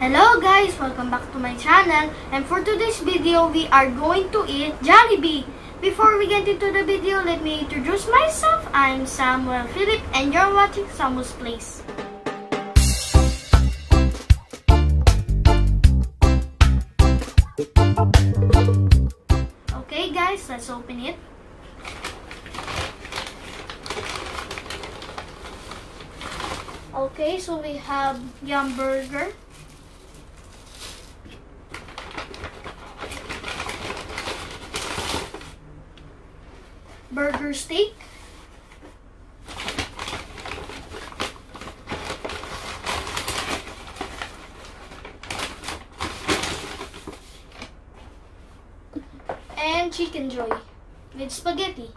Hello guys, welcome back to my channel and for today's video we are going to eat Jollibee. Before we get into the video, let me introduce myself. I'm Samuel Philip and you're watching Samuel Playce. Okay guys, let's open it. Okay, so we have Yumburger. Burger steak. And Chickenjoy with spaghetti.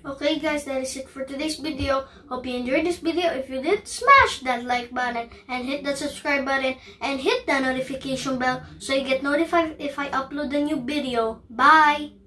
Okay guys, that is it for today's video. Hope you enjoyed this video. If you did, smash that like button and hit that subscribe button and hit the notification bell so you get notified if I upload a new video. Bye!